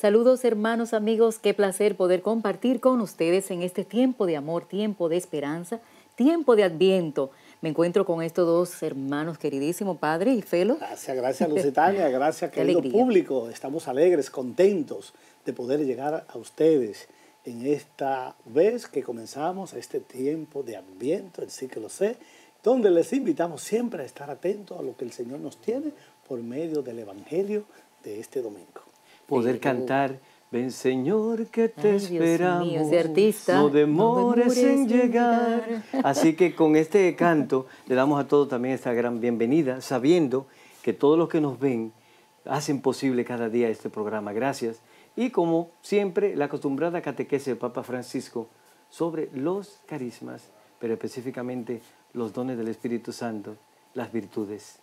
Saludos hermanos, amigos, qué placer poder compartir con ustedes en este tiempo de amor, tiempo de esperanza, tiempo de adviento. Me encuentro con estos dos hermanos queridísimos, Padre y Felo. Gracias, gracias Lucetania, gracias querido público. Estamos alegres, contentos de poder llegar a ustedes en esta vez que comenzamos este tiempo de adviento, el ciclo C, donde les invitamos siempre a estar atentos a lo que el Señor nos tiene por medio del Evangelio de este domingo poder cantar. Ven Señor que te esperamos, artista, no, demores en llegar. Así que con este canto le damos a todos también esta gran bienvenida, sabiendo que todos los que nos ven hacen posible cada día este programa. Gracias. Y como siempre, la acostumbrada catequesis del Papa Francisco sobre los carismas, pero específicamente los dones del Espíritu Santo, las virtudes.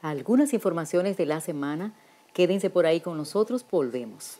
Algunas informaciones de la semana Quédense por ahí con nosotros, volvemos.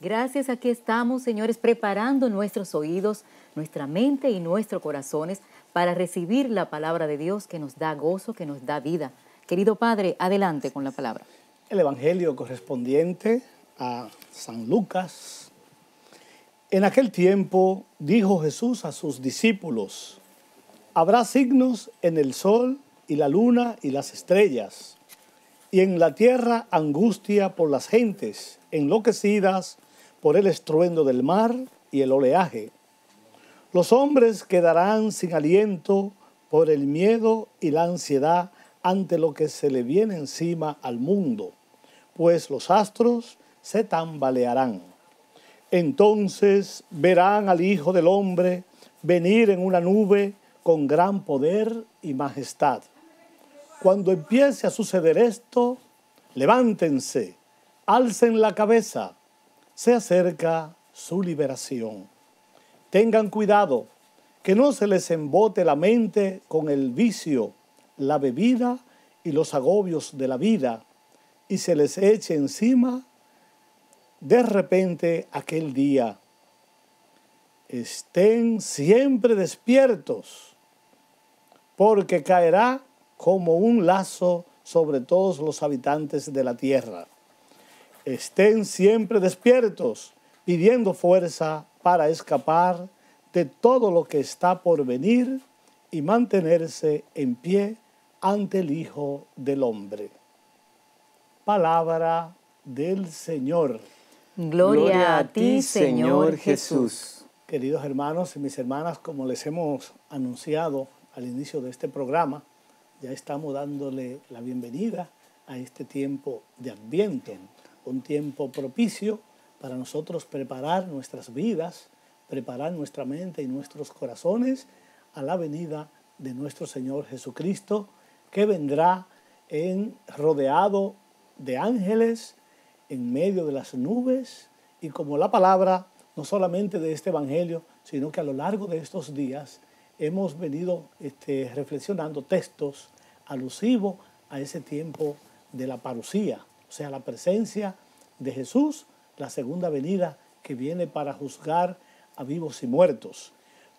Gracias, aquí estamos, señores, preparando nuestros oídos, nuestra mente y nuestros corazones para recibir la palabra de Dios que nos da gozo, que nos da vida. Querido Padre, adelante con la palabra el Evangelio correspondiente a San Lucas. En aquel tiempo dijo Jesús a sus discípulos, habrá signos en el sol y la luna y las estrellas, y en la tierra angustia por las gentes, enloquecidas por el estruendo del mar y el oleaje. Los hombres quedarán sin aliento por el miedo y la ansiedad ante lo que se le viene encima al mundo pues los astros se tambalearán. Entonces verán al Hijo del Hombre venir en una nube con gran poder y majestad. Cuando empiece a suceder esto, levántense, alcen la cabeza, se acerca su liberación. Tengan cuidado, que no se les embote la mente con el vicio, la bebida y los agobios de la vida y se les eche encima de repente aquel día. Estén siempre despiertos, porque caerá como un lazo sobre todos los habitantes de la tierra. Estén siempre despiertos, pidiendo fuerza para escapar de todo lo que está por venir y mantenerse en pie ante el Hijo del Hombre palabra del Señor. Gloria, a ti, Señor Jesús. Queridos hermanos y mis hermanas, como les hemos anunciado al inicio de este programa, ya estamos dándole la bienvenida a este tiempo de Adviento, un tiempo propicio para nosotros preparar nuestras vidas, preparar nuestra mente y nuestros corazones a la venida de nuestro Señor Jesucristo, que vendrá en rodeado de ángeles en medio de las nubes y como la palabra, no solamente de este Evangelio, sino que a lo largo de estos días hemos venido este, reflexionando textos alusivos a ese tiempo de la parucía, o sea, la presencia de Jesús, la segunda venida que viene para juzgar a vivos y muertos.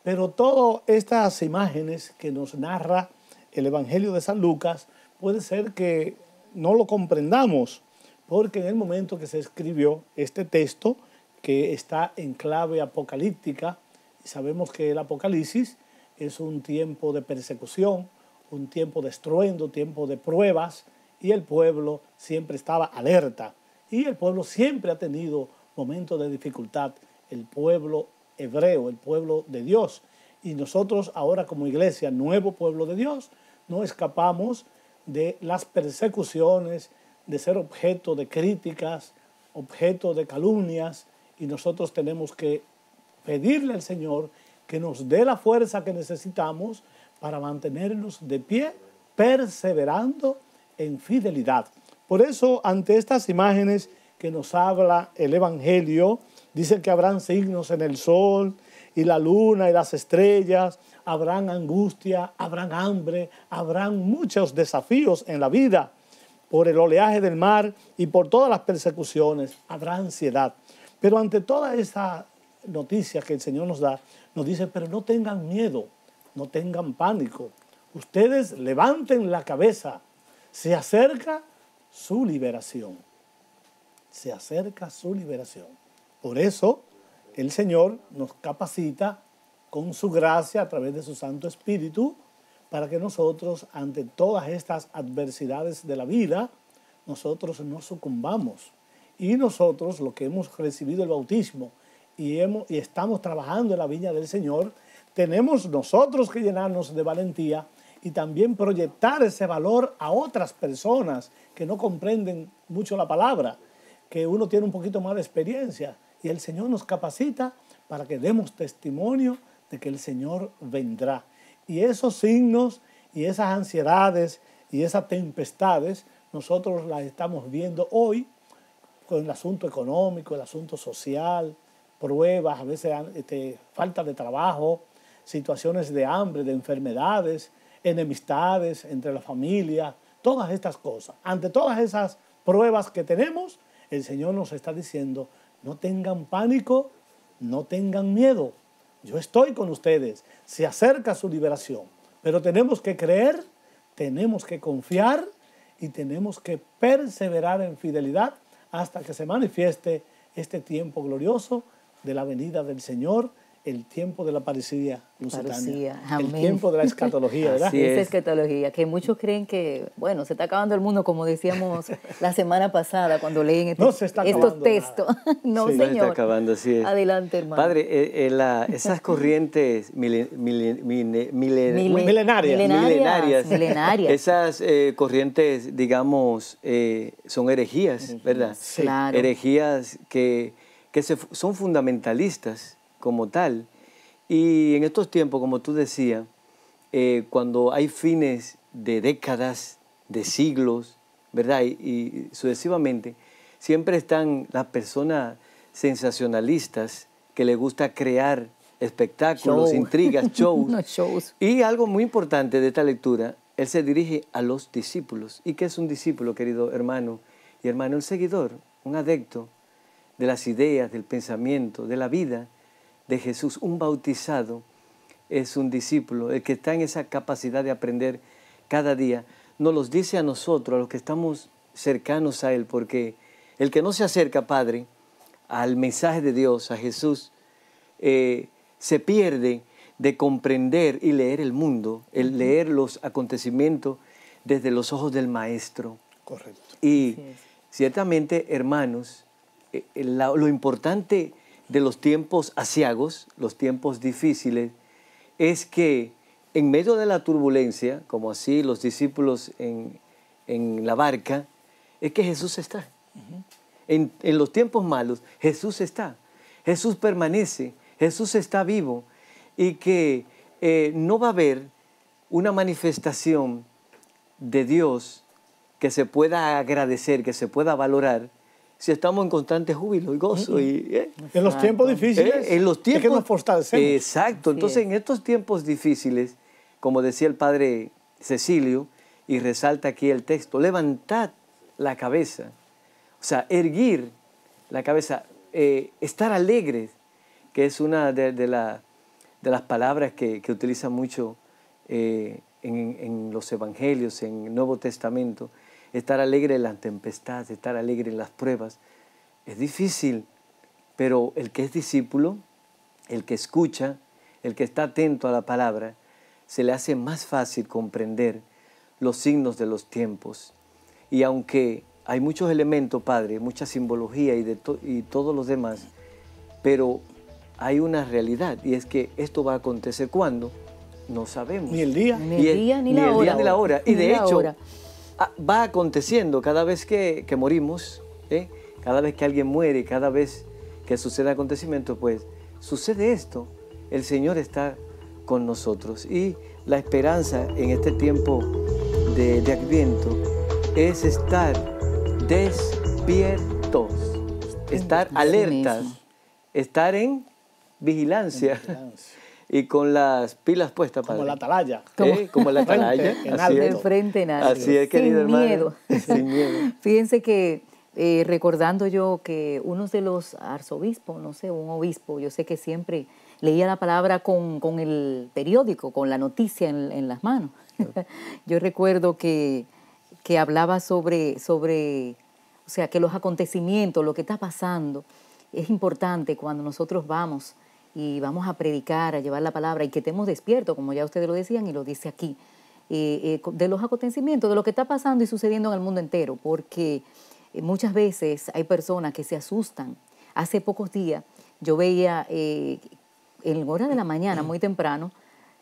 Pero todas estas imágenes que nos narra el Evangelio de San Lucas, puede ser que no lo comprendamos, porque en el momento que se escribió este texto, que está en clave apocalíptica, sabemos que el Apocalipsis es un tiempo de persecución, un tiempo de estruendo, tiempo de pruebas, y el pueblo siempre estaba alerta, y el pueblo siempre ha tenido momentos de dificultad, el pueblo hebreo, el pueblo de Dios, y nosotros ahora como iglesia, nuevo pueblo de Dios, no escapamos de las persecuciones, de ser objeto de críticas, objeto de calumnias, y nosotros tenemos que pedirle al Señor que nos dé la fuerza que necesitamos para mantenernos de pie, perseverando en fidelidad. Por eso, ante estas imágenes que nos habla el Evangelio, dice que habrán signos en el sol y la luna y las estrellas, habrán angustia, habrán hambre, habrán muchos desafíos en la vida por el oleaje del mar y por todas las persecuciones, habrá ansiedad. Pero ante toda esa noticia que el Señor nos da, nos dice, pero no tengan miedo, no tengan pánico. Ustedes levanten la cabeza, se acerca su liberación. Se acerca su liberación. Por eso el Señor nos capacita con su gracia a través de su Santo Espíritu para que nosotros ante todas estas adversidades de la vida, nosotros no sucumbamos. Y nosotros, lo que hemos recibido el bautismo y, hemos, y estamos trabajando en la viña del Señor, tenemos nosotros que llenarnos de valentía y también proyectar ese valor a otras personas que no comprenden mucho la palabra, que uno tiene un poquito más de experiencia y el Señor nos capacita para que demos testimonio de que el Señor vendrá. Y esos signos y esas ansiedades y esas tempestades nosotros las estamos viendo hoy con el asunto económico, el asunto social, pruebas, a veces este, falta de trabajo, situaciones de hambre, de enfermedades, enemistades entre la familia, todas estas cosas. Ante todas esas pruebas que tenemos, el Señor nos está diciendo, no tengan pánico, no tengan miedo. Yo estoy con ustedes. Se acerca su liberación. Pero tenemos que creer, tenemos que confiar y tenemos que perseverar en fidelidad hasta que se manifieste este tiempo glorioso de la venida del Señor el tiempo de la parecida el tiempo de la escatología, ¿verdad? Sí, Esa escatología, que muchos creen que, bueno, se está acabando el mundo, como decíamos la semana pasada cuando leen este, estos textos. no, señor. Se está acabando, sí es. Adelante, hermano. Padre, eh, eh, esas corrientes milenarias, milenarias, esas eh, corrientes, digamos, son herejías, ¿verdad? Claro. Herejías que, que son fundamentalistas como tal. Y en estos tiempos, como tú decías, eh, cuando hay fines de décadas, de siglos, ¿verdad? Y, sucesivamente, siempre están las personas sensacionalistas que les gusta crear espectáculos, intrigas, shows. Y algo muy importante de esta lectura, él se dirige a los discípulos. ¿Y qué es un discípulo, querido hermano y hermano? El seguidor, un adecto de las ideas, del pensamiento, de la vida de Jesús. Un bautizado es un discípulo, el que está en esa capacidad de aprender cada día. Nos los dice a nosotros, a los que estamos cercanos a Él, porque el que no se acerca, Padre, al mensaje de Dios, a Jesús, eh, se pierde de comprender y leer el mundo, el leer los acontecimientos desde los ojos del Maestro. Correcto. Y ciertamente, hermanos, eh, lo importante de los tiempos asiagos, los tiempos difíciles, es que en medio de la turbulencia, como así los discípulos en, la barca, es que Jesús está. en, los tiempos malos, Jesús está. Jesús permanece, Jesús está vivo y que eh, no va a haber una manifestación de Dios que se pueda agradecer, que se pueda valorar, si estamos en constante júbilo y gozo. Y, eh, en los tiempos difíciles eh, en los tiempos, es que nos fortalecemos. Exacto. Entonces, en estos tiempos difíciles, como decía el padre Cecilio, y resalta aquí el texto, levantad la cabeza. O sea, erguir la cabeza, eh, estar alegres, que es una de, de, las palabras que, que utiliza mucho en, en los evangelios, en el Nuevo Testamento estar alegre en la tempestad, estar alegre en las pruebas. Es difícil, pero el que es discípulo, el que escucha, el que está atento a la palabra, se le hace más fácil comprender los signos de los tiempos. Y aunque hay muchos elementos, Padre, mucha simbología y, de y todos los demás, pero hay una realidad y es que esto va a acontecer cuando no sabemos. Ni el día. Ni el día, ni, la, hora, día, ni la hora. Y de hecho, Ah, va aconteciendo cada vez que, morimos, ¿eh? cada vez que alguien muere, cada vez que sucede acontecimiento, pues sucede esto. El Señor está con nosotros y la esperanza en este tiempo de, de Adviento es estar despiertos, estar alertas, estar en vigilancia y con las pilas puestas para. Como la atalaya. ¿Eh? Como la atalaya. Así es. frente en Así es, querido Sin hermano. Miedo. Sin miedo. Fíjense que eh, recordando yo que uno de los arzobispos, no sé, un obispo, yo sé que siempre leía la palabra con, con el periódico, con la noticia en, en las manos. yo recuerdo que, que hablaba sobre, sobre, o sea, que los acontecimientos, lo que está pasando, es importante cuando nosotros vamos y vamos a predicar, a llevar la palabra y que estemos despiertos, como ya ustedes lo decían y lo dice aquí, eh, eh, de los acontecimientos, de lo que está pasando y sucediendo en el mundo entero, porque eh, muchas veces hay personas que se asustan. Hace pocos días yo veía en hora de la mañana, muy temprano,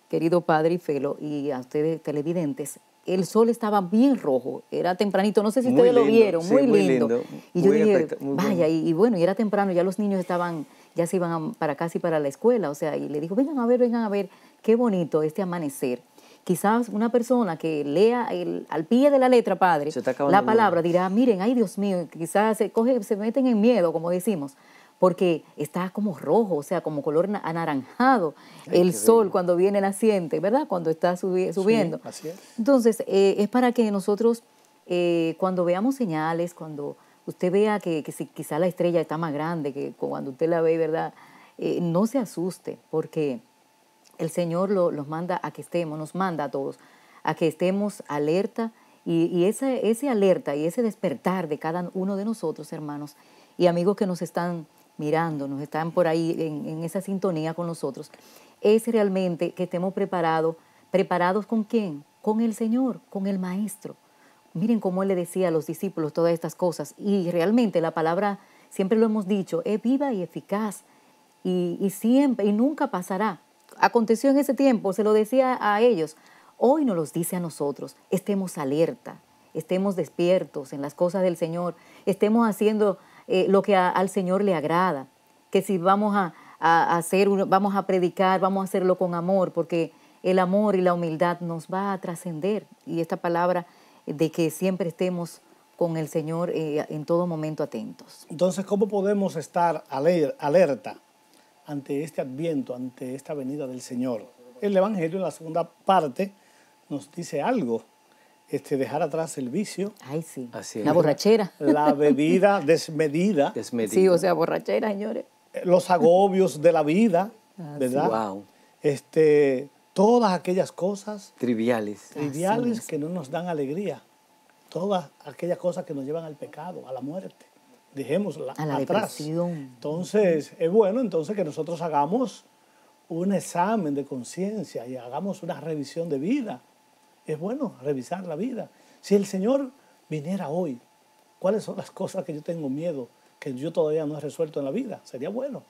querido padre y felo, y a ustedes televidentes, el sol estaba bien rojo, era tempranito, no sé si ustedes lo vieron, muy, lindo. Y yo dije, vaya, y, bueno, y era temprano, ya los niños estaban, ya se iban para casi para la escuela, o sea, y le dijo, vengan a ver, vengan a ver, qué bonito este amanecer. Quizás una persona que lea el, al pie de la letra, padre, la palabra, dirá, miren, ay Dios mío, quizás se, coge, se meten en miedo, como decimos porque está como rojo, o sea, como color anaranjado el sol cuando viene naciente, ¿verdad? Cuando está subiendo. así es. Entonces, eh, es para que nosotros, eh, cuando veamos señales, cuando usted vea que, que si quizá la estrella está más grande, que cuando usted la ve, ¿verdad? Eh, no se asuste, porque el Señor lo, los manda a que estemos, nos manda a todos, a que estemos alerta y, y ese, ese alerta y ese despertar de cada uno de nosotros, hermanos y amigos que nos están mirándonos, están por ahí en, esa sintonía con nosotros, es realmente que estemos preparados. ¿Preparados con quién? Con el Señor, con el Maestro. Miren cómo Él le decía a los discípulos todas estas cosas. Y realmente la palabra, siempre lo hemos dicho, es viva y eficaz. Y, siempre, y nunca pasará. Aconteció en ese tiempo, se lo decía a ellos. Hoy nos los dice a nosotros. Estemos alerta, estemos despiertos en las cosas del Señor, estemos haciendo eh, lo que al Señor le agrada, que si vamos a, hacer, vamos a predicar, vamos a hacerlo con amor, porque el amor y la humildad nos va a trascender. Y esta palabra de que siempre estemos con el Señor eh, en todo momento atentos. Entonces, ¿cómo podemos estar alerta ante este adviento, ante esta venida del Señor? El Evangelio en la segunda parte nos dice algo este, dejar atrás el vicio. Ay, sí. la borrachera. La bebida desmedida. Sí, o sea, borrachera, señores. Los agobios de la vida, ah, ¿verdad? Wow. Este, todas aquellas cosas. Triviales. Triviales que no nos dan alegría. Todas aquellas cosas que nos llevan al pecado, a la muerte. Dejémosla a la atrás. Entonces, es bueno entonces que nosotros hagamos un examen de conciencia y hagamos una revisión de vida es bueno revisar la vida. Si el Señor viniera hoy, ¿cuáles son las cosas que yo tengo miedo, que yo todavía no he resuelto en la vida? Sería bueno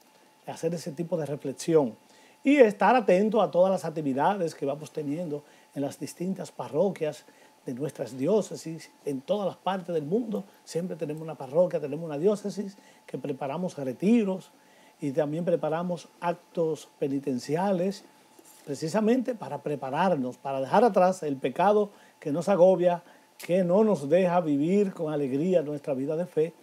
hacer ese tipo de reflexión y estar atento a todas las actividades que vamos teniendo en las distintas parroquias de nuestras diócesis, en todas las partes del mundo. Siempre tenemos una parroquia, tenemos una diócesis que preparamos retiros y también preparamos actos penitenciales precisamente para prepararnos, para dejar atrás el pecado que nos agobia, que no nos deja vivir con alegría nuestra vida de fe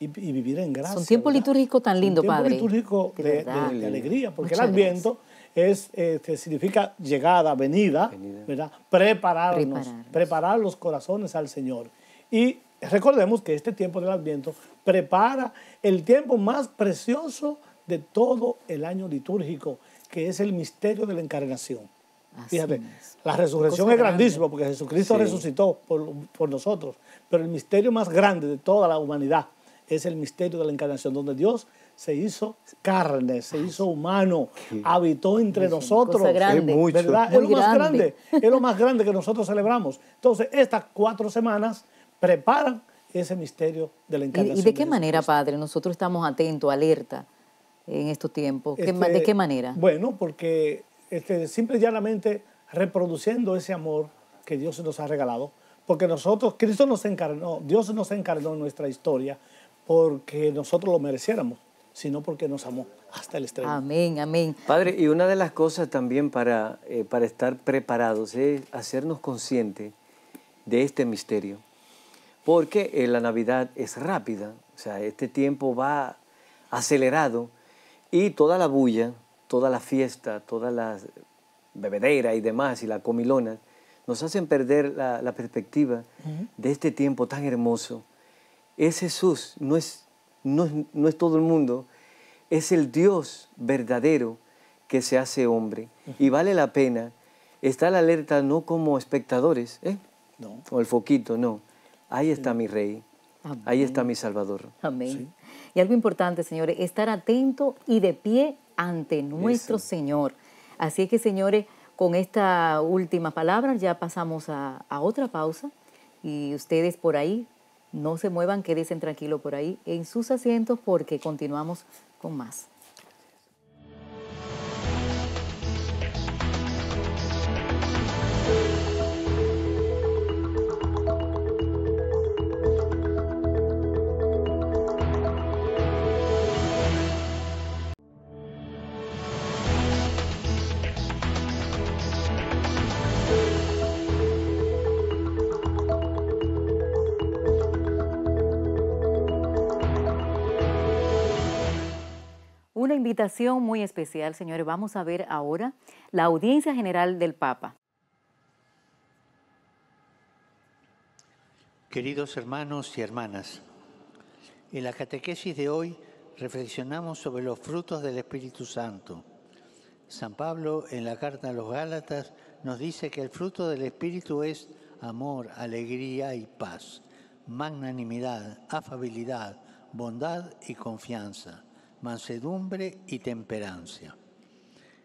y, vivir en gracia. Es un tiempo litúrgico tan lindo, un tiempo litúrgico de, alegría, porque el Adviento es, este, significa llegada, venida, ¿verdad? Prepararnos, preparar los corazones al Señor. Y recordemos que este tiempo del Adviento prepara el tiempo más precioso de todo el año litúrgico, que es el misterio de la encarnación. Fíjate, la resurrección es grandísima porque Jesucristo resucitó por, nosotros, pero el misterio más grande de toda la humanidad es el misterio de la encarnación, donde Dios se hizo carne, se hizo humano, habitó entre nosotros. Es, mucho. es lo más grande, es lo más grande que nosotros celebramos. Entonces, estas cuatro semanas preparan ese misterio de la encarnación. ¿Y, de qué manera, Padre, nosotros estamos atentos, alerta? en estos tiempos? ¿De este, qué manera? Bueno, porque este, simple y llanamente reproduciendo ese amor que Dios nos ha regalado, porque nosotros, Cristo nos encarnó, Dios nos encarnó en nuestra historia porque nosotros lo mereciéramos, sino porque nos amó hasta el extremo. Amén, amén. Padre, y una de las cosas también para, eh, para estar preparados es hacernos conscientes de este misterio, porque eh, la Navidad es rápida, o sea, este tiempo va acelerado y toda la bulla, toda la fiesta, toda la bebedera y demás, y la comilona, nos hacen perder la, perspectiva de este tiempo tan hermoso es Jesús, no es, no, no es todo el mundo, es el Dios verdadero que se hace hombre. Y vale la pena estar alerta no como espectadores, ¿eh? No. o el foquito, no. Ahí está mi rey, Amén. ahí está mi salvador. Amén. Y algo importante, señores, estar atento y de pie ante nuestro Señor. Así es que, señores, con esta última palabra ya pasamos a, a otra pausa y ustedes por ahí no se muevan, quédense tranquilos por ahí en sus asientos porque continuamos con más. Invitación muy especial, señores. Vamos a ver ahora la audiencia general del Papa. Queridos hermanos y hermanas, en la catequesis de hoy reflexionamos sobre los frutos del Espíritu Santo. San Pablo en la carta a los Gálatas nos dice que el fruto del Espíritu es amor, alegría y paz, magnanimidad, afabilidad, bondad y confianza, mansedumbre y temperancia.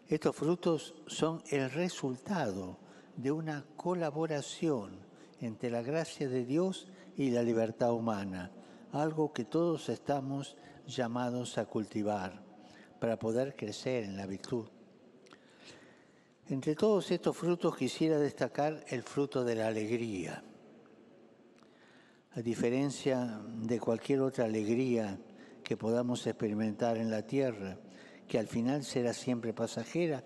Estos frutos son el resultado de una colaboración entre la gracia de Dios y la libertad humana, algo que todos estamos llamados a cultivar para poder crecer en la virtud. Entre todos estos frutos quisiera destacar el fruto de la alegría. A diferencia de cualquier otra alegría que podamos experimentar en la tierra, que al final será siempre pasajera,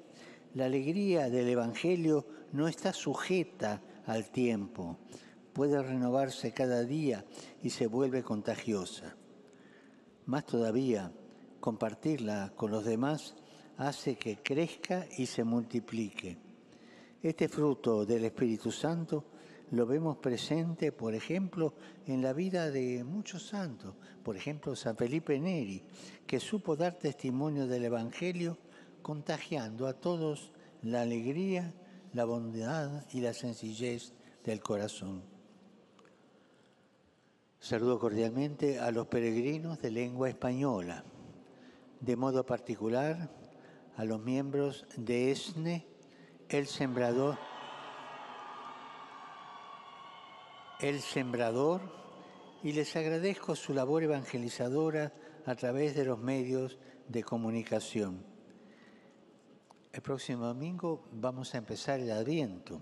la alegría del Evangelio no está sujeta al tiempo, puede renovarse cada día y se vuelve contagiosa. Más todavía, compartirla con los demás hace que crezca y se multiplique. Este fruto del Espíritu Santo lo vemos presente, por ejemplo, en la vida de muchos santos. Por ejemplo, San Felipe Neri, que supo dar testimonio del Evangelio, contagiando a todos la alegría, la bondad y la sencillez del corazón. Saludo cordialmente a los peregrinos de lengua española, de modo particular a los miembros de ESNE, el sembrador, el sembrador, y les agradezco su labor evangelizadora a través de los medios de comunicación. El próximo domingo vamos a empezar el Adviento.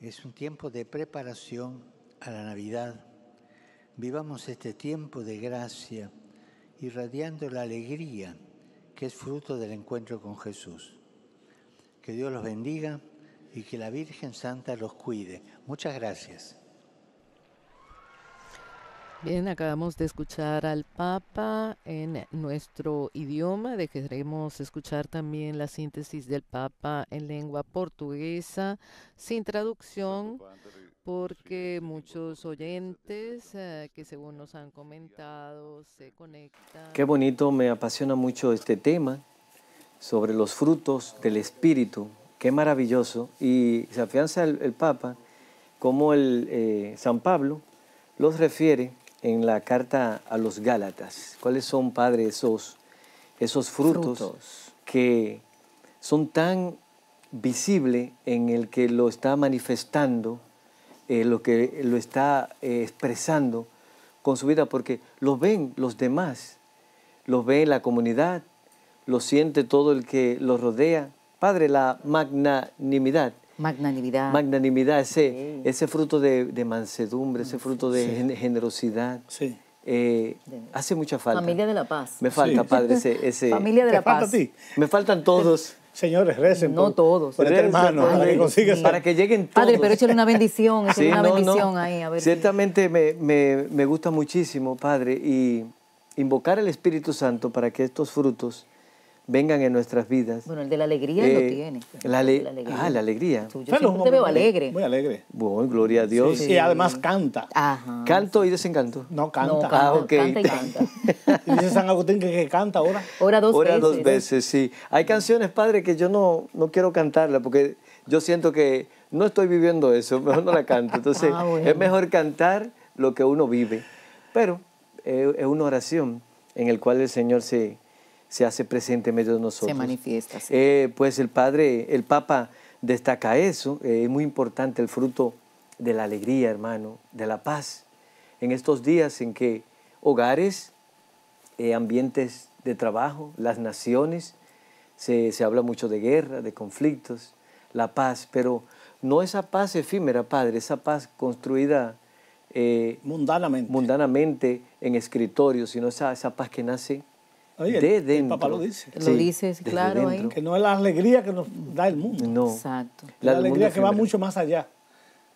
Es un tiempo de preparación a la Navidad. Vivamos este tiempo de gracia, irradiando la alegría que es fruto del encuentro con Jesús. Que Dios los bendiga y que la Virgen Santa los cuide. Muchas gracias. Bien, acabamos de escuchar al Papa en nuestro idioma. Dejaremos escuchar también la síntesis del Papa en lengua portuguesa, sin traducción, porque muchos oyentes eh, que según nos han comentado se conectan. Qué bonito, me apasiona mucho este tema sobre los frutos del Espíritu. Qué maravilloso. Y se afianza el, el Papa como el eh, San Pablo los refiere en la carta a los Gálatas. ¿Cuáles son, Padre, esos, esos frutos, Frutos. que son tan visibles en el que lo está manifestando, eh, lo que lo está eh, expresando con su vida? Porque lo ven los demás, lo ve la comunidad, lo siente todo el que lo rodea. Padre, la magnanimidad Magnanimidad. magnanimidad, ese, Sí. ese fruto de, de mansedumbre, ese fruto de gen- generosidad, Sí. eh, hace mucha falta. Familia de la paz. Me falta, Sí. Padre, ese... ese- Familia de ¿Te la falta paz. a ti? Me faltan todos. Señores, recen. No por- todos. Por este hermano, para que consiga esa- Para que lleguen todos. Padre, pero échale una bendición, échale Sí, una no, no. bendición ahí. A ver Ciertamente me, me- me gusta muchísimo, Padre, y invocar al Espíritu Santo para que estos frutos vengan en nuestras vidas. Bueno, el de la alegría lo Eh, tiene. la El de ale- ah, la alegría. Yo siempre te veo alegre. Muy alegre. Bueno, gloria a Dios. Sí, Y además canta. Ajá. Canto y desencanto. No No, canta. canta, Ah, ok. canta y canta. Y dice San Agustín que, que canta ahora. Ora dos Ora veces. dos veces, sí. Hay canciones, padre, que yo no, no quiero cantarlas porque yo siento que no estoy viviendo eso, mejor no la canto. Entonces, Ah, bueno. es mejor cantar lo que uno vive. Pero eh, es una oración en el cual el Señor se, se hace presente en medio de nosotros. Se manifiesta. sí. Eh, pues el Padre, el Papa destaca eso, eh, es muy importante el fruto de la alegría, hermano, de la paz. En estos días en que hogares, eh, ambientes de trabajo, las naciones, se, se habla mucho de guerra, de conflictos, la paz, pero no esa paz efímera, Padre, esa paz construida eh, Mundanamente. mundanamente en escritorio, sino esa, esa paz que nace Oye, de el dentro. Papa lo dice. Lo dices, desde claro, ahí. Que no es la alegría que nos da el mundo. No. Exacto. La, mundo alegría que va mucho más allá.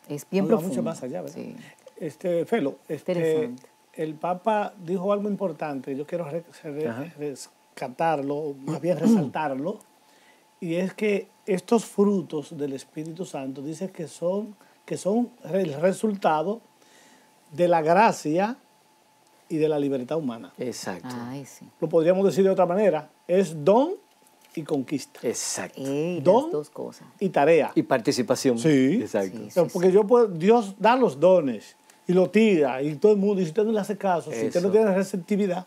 Es bien Va profundo. mucho más allá, ¿verdad? Sí. Este, Felo, este, Interesante. el Papa dijo algo importante, yo quiero rescatarlo, más bien resaltarlo, y es que estos frutos del Espíritu Santo dice que son, que son el resultado de la gracia y de la libertad humana. Exacto. Ay, sí. Lo podríamos decir de otra manera, es don y conquista, Exacto. Ey, Don las dos cosas. y tarea. Y participación. Sí. Exacto. Sí. Porque yo puedo, Dios da los dones y lo tira y todo el mundo, y si usted no le hace caso, si usted no tiene receptividad,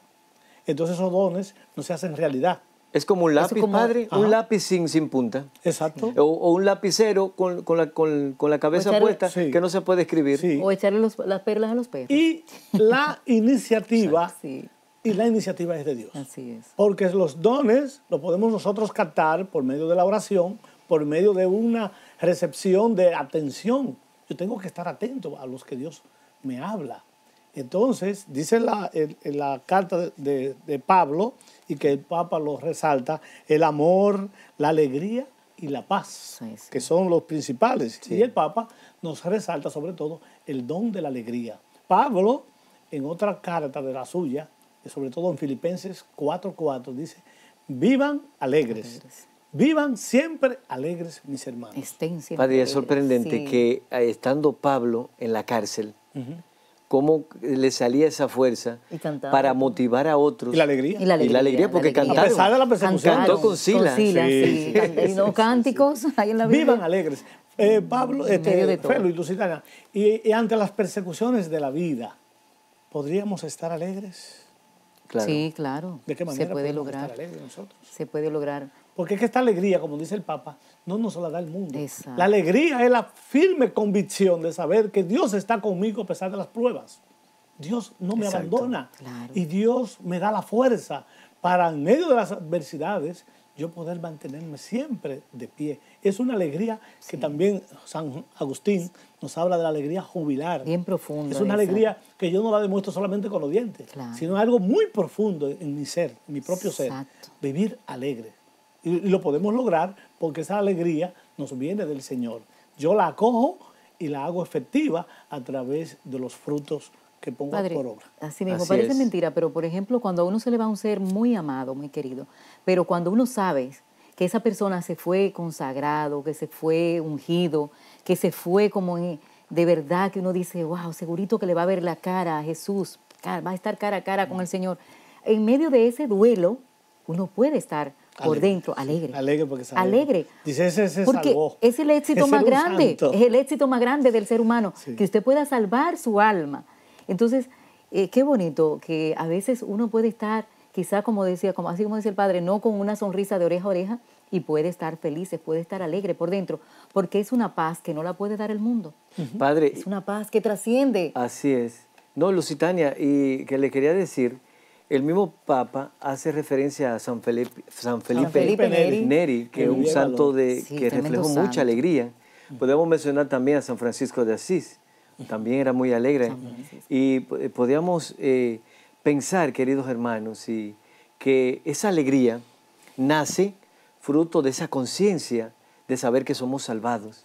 entonces esos dones no se hacen realidad. Es como un lápiz, como- padre, Ajá. un lápiz sin, sin punta. Exacto. O, o un lapicero con, con la, con, con la cabeza echarle- puesta Sí. que no se puede escribir. Sí. O echarle los- las perlas a los perros. Y la iniciativa, Sí, y la iniciativa es de Dios. así es. Porque los dones los podemos nosotros captar por medio de la oración, por medio de una recepción de atención. Yo tengo que estar atento a los que Dios me habla. Entonces, dice la, el- la carta de, de- de Pablo, y que el Papa lo resalta, el amor, la alegría y la paz, Sí, sí. que son los principales. Y el Papa nos resalta sobre todo el don de la alegría. Pablo, en otra carta de la suya, y sobre todo en Filipenses 4:4, dice, vivan alegres, vivan siempre alegres, mis hermanos. Estén siempre Padre, es sorprendente Sí. que eh, estando Pablo en la cárcel, cómo le salía esa fuerza para motivar a otros. Y la alegría. Y la alegría, Y la alegría, porque alegría. cantaron. A pesar de la persecución. Cantaron Cantó con Sila. Con Sila, Sí, sí. sí, Canta- y no cánticos ahí en la Biblia. Vivan alegres. Eh, Pablo, este, todo. Felo y Lusitania, y, y ante las persecuciones de la vida, ¿podríamos estar alegres? Claro. Sí, claro. ¿De qué manera Se puede lograr. estar alegres nosotros? Se puede lograr. Porque es que esta alegría, como dice el Papa, no nos la da el mundo. Exacto. La alegría es la firme convicción de saber que Dios está conmigo a pesar de las pruebas. Dios no me Exacto. abandona. Claro. Y Dios me da la fuerza para en medio de las adversidades yo poder mantenerme siempre de pie. Es una alegría que también San Agustín nos habla de la alegría jubilar. Bien profunda Es una esa. alegría que yo no la demuestro solamente con los dientes, Claro. sino algo muy profundo en mi ser, en mi propio ser. Vivir alegre. Y, y lo podemos lograr porque esa alegría nos viene del Señor. Yo la acojo y la hago efectiva a través de los frutos que pongo Padre, por obra. así mismo, Así parece es. mentira, pero por ejemplo, cuando a uno se le va a un ser muy amado, muy querido, pero cuando uno sabe que esa persona se fue consagrado, que se fue ungido, que se fue como en- de verdad, que uno dice, wow, segurito que le va a ver la cara a Jesús, va a estar cara a cara con el Señor. En medio de ese duelo, uno puede estar por Alegre, dentro sí, alegre. alegre porque se Alegre. Dice, ese se Porque salvó. es el éxito más grande, santo. es el éxito más grande del ser humano, Sí. que usted pueda salvar su alma. Entonces, eh, qué bonito que a veces uno puede estar, quizá como decía, como, así como dice el padre, no con una sonrisa de oreja a oreja y puede estar feliz, puede estar alegre por dentro, porque es una paz que no la puede dar el mundo. Padre, Es una paz que trasciende. Así es. No, Lusitania, y que le quería decir, el mismo Papa hace referencia a San Felipe, San Felipe, Felipe Neri. que es un santo de, Sí, que reflejó santo. mucha alegría. Podemos mencionar también a San Francisco de Asís, también era muy alegre. Y eh, podíamos eh, pensar, queridos hermanos, y que esa alegría nace fruto de esa conciencia de saber que somos salvados,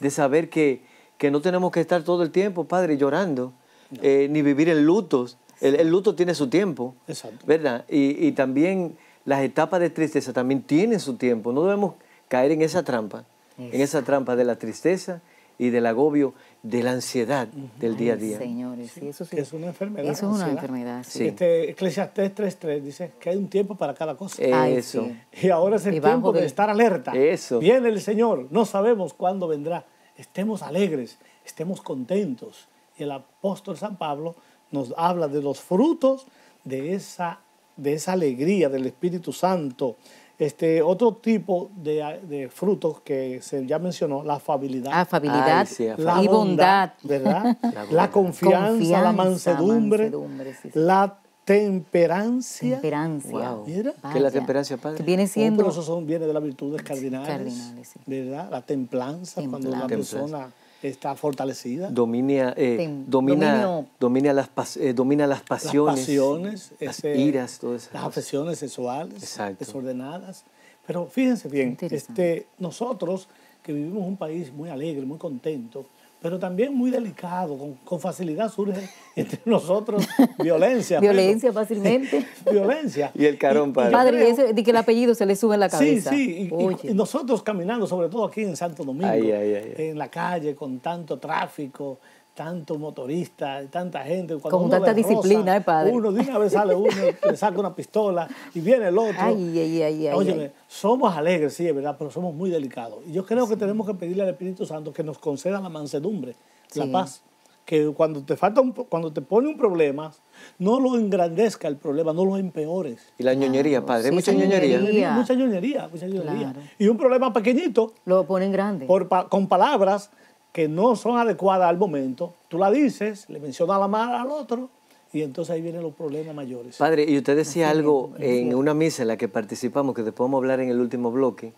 de saber que, que no tenemos que estar todo el tiempo, Padre, llorando, eh, ni vivir en lutos. El, el luto tiene su tiempo, Exacto. ¿verdad? Y, y también las etapas de tristeza también tienen su tiempo. No debemos caer en esa trampa, en esa trampa de la tristeza y del agobio, de la ansiedad del día a día. Señores, sí, eso sí. Es una enfermedad. Eso es una enfermedad, sí. Sí. Este, Eclesiastés 3.3 dice que hay un tiempo para cada cosa. Ay, Eso. sí. Y ahora es el Debajo tiempo de del- estar alerta. Eso. Viene el Señor, no sabemos cuándo vendrá. Estemos alegres, estemos contentos. Y el apóstol San Pablo nos habla de los frutos de esa, de esa alegría del Espíritu Santo. Este, otro tipo de, de frutos que se ya mencionó, la afabilidad. Afabilidad Ay, sí, la y bondad. ¿verdad? La la, confianza, Confianza, la mansedumbre, mansedumbre, sí, sí. la temperancia. Temperancia. Wow. Mira. ¿Qué es la temperancia, padre? Que viene Oh, siendo pero eso son, viene de las virtudes cardinales. Cardinales, sí. ¿Verdad? La templanza, cuando una Templanza. persona está fortalecida. Domina, eh, domina, domina, las, pas- eh, domina las las pasiones, las ese- iras, todas esas las cosas. afecciones sexuales Exacto. desordenadas. Pero fíjense bien, este, nosotros que vivimos en un país muy alegre, muy contento, pero también muy delicado, con, con facilidad surge entre nosotros violencia. violencia pero- fácilmente. violencia. Y el carón, padre. yo Padre, creo- ese, de que el apellido se le sube en la Sí, cabeza. sí, y- y, y nosotros caminando, sobre todo aquí en Santo Domingo, Ay, ay, ay, ay. en la calle, con tanto tráfico, tanto motorista, tanta gente. cuando Con uno tanta rosa, disciplina, ¿eh, padre? Uno de una vez sale uno, le saca una pistola y viene el otro. Ay, ay, ay, ay, Óyeme, ay. somos alegres, sí, es verdad, pero somos muy delicados. Y yo creo que tenemos que pedirle al Espíritu Santo que nos conceda la mansedumbre, la paz. Que cuando te falta un- cuando te pone un problema, no lo engrandezca el problema, no lo empeores. Y la ñoñería, padre. Sí, mucha ñoñería. ñoñería. Mucha ñoñería, mucha ñoñería. Claro. Y un problema pequeñito, Lo ponen grande. por con palabras que no son adecuadas al momento, tú la dices, le mencionas la mala al otro, y entonces ahí vienen los problemas mayores. Padre, y usted decía algo en una misa en la que participamos, que después vamos a hablar en el último bloque,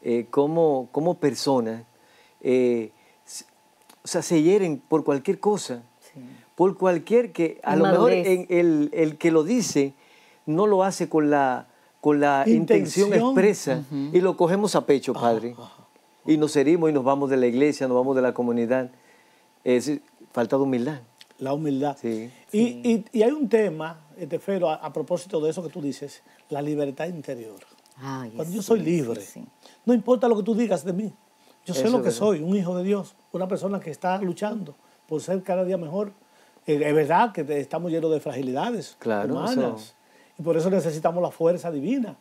eh, cómo, cómo personas eh, o sea, se hieren por cualquier cosa, por cualquier que a lo mejor en el, el que lo dice no lo hace con la, con la intención, Intención. expresa y lo cogemos a pecho, Padre. Y nos herimos y nos vamos de la iglesia, nos vamos de la comunidad. Es falta de humildad. La humildad. Sí. Y, y- y hay un tema, este Fero, a, a propósito de eso que tú dices, la libertad interior. Ay, Cuando yo soy libre, sí. no importa lo que tú digas de mí, yo sé Eso lo que verdad. soy, un hijo de Dios, una persona que está luchando por ser cada día mejor. Eh, es verdad que estamos llenos de fragilidades Claro, humanas eso- y por eso necesitamos la fuerza divina.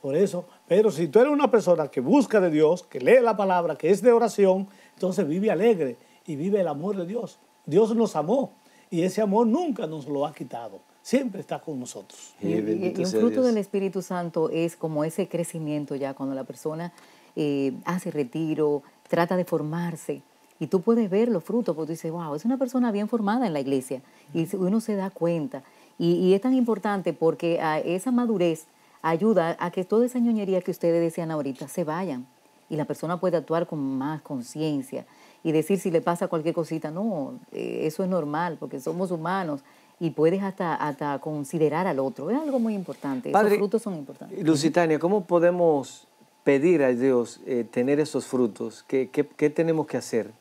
Por eso, pero si tú eres una persona que busca de Dios, que lee la palabra, que es de oración, entonces vive alegre y vive el amor de Dios. Dios nos amó y ese amor nunca nos lo ha quitado. Siempre está con nosotros. Y Y, y- bendito y un fruto Dios. del Espíritu Santo es como ese crecimiento ya cuando la persona eh, hace retiro, trata de formarse. Y tú puedes ver los frutos, porque tú dices, wow, es una persona bien formada en la iglesia. Y uno se da cuenta. Y, y es tan importante porque a esa madurez ayuda a que toda esa ñoñería que ustedes decían ahorita se vayan. Y la persona puede actuar con más conciencia y decir si le pasa cualquier cosita, no, eh, eso es normal porque somos humanos y puedes hasta, hasta considerar al otro. Es algo muy importante. Padre, Esos frutos son importantes. Lusitania, ¿cómo podemos pedir a Dios eh, tener esos frutos? ¿Qué, qué, qué tenemos que hacer?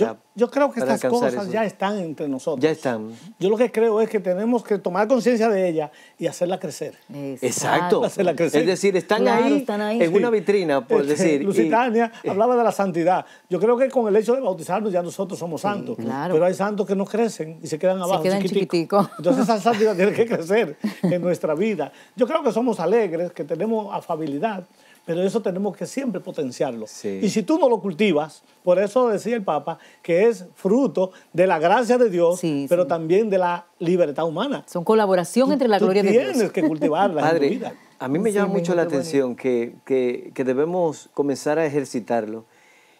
Yo, yo creo que para estas cosas eso? ya están entre nosotros. Ya están. Yo lo que creo es que tenemos que tomar conciencia de ella y hacerla crecer. Exacto. Hacerla crecer. Es decir, están, Claro, ahí, están ahí. en una Sí. vitrina, por Este, decir. y- Lusitania hablaba de la santidad. Yo creo que con el hecho de bautizarnos ya nosotros somos santos. claro. Pero hay santos que no crecen y se quedan abajo. quedan chiquiticos. chiquiticos. Entonces esa santidad tiene que crecer en nuestra vida. Yo creo que somos alegres, que tenemos afabilidad, pero eso tenemos que siempre potenciarlo. Sí. Y si tú no lo cultivas, por eso decía el Papa, que es fruto de la gracia de Dios, Sí, pero sí. también de la libertad humana. Son colaboración entre la Tú gloria de tienes Dios. que cultivarla en tu Padre, vida. a mí me Sí, llama mucho la atención que, que- que debemos comenzar a ejercitarlo.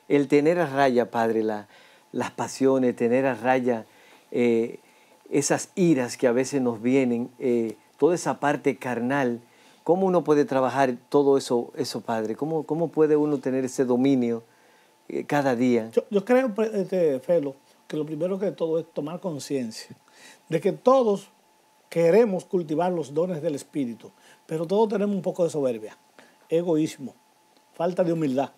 El tener a raya, Padre, la- las pasiones, tener a raya eh, esas iras que a veces nos vienen, eh, toda esa parte carnal. ¿Cómo uno puede trabajar todo eso, eso Padre? ¿Cómo, cómo puede uno tener ese dominio eh, cada día? Yo, yo creo, pues, este, Felo, que lo primero que todo es tomar conciencia de que todos queremos cultivar los dones del Espíritu, pero todos tenemos un poco de soberbia, egoísmo, falta de humildad.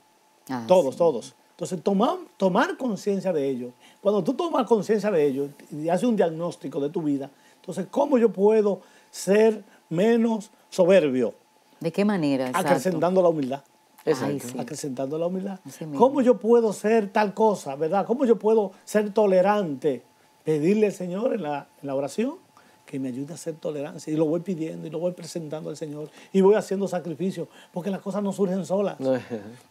Ah, todos, sí. todos. Entonces, tomar, tomar conciencia de ello. Cuando tú tomas conciencia de ello y haces un diagnóstico de tu vida, entonces, ¿cómo yo puedo ser menos soberbio? ¿De qué manera? Exacto. Acrecentando la humildad. Ay, sí. Acrecentando la humildad. ¿Cómo yo puedo ser tal cosa, verdad? ¿Cómo yo puedo ser tolerante? Pedirle al Señor en la, en la oración que me ayude a ser tolerancia. Y lo voy pidiendo y lo voy presentando al Señor. Y voy haciendo sacrificios, porque las cosas no surgen solas. No,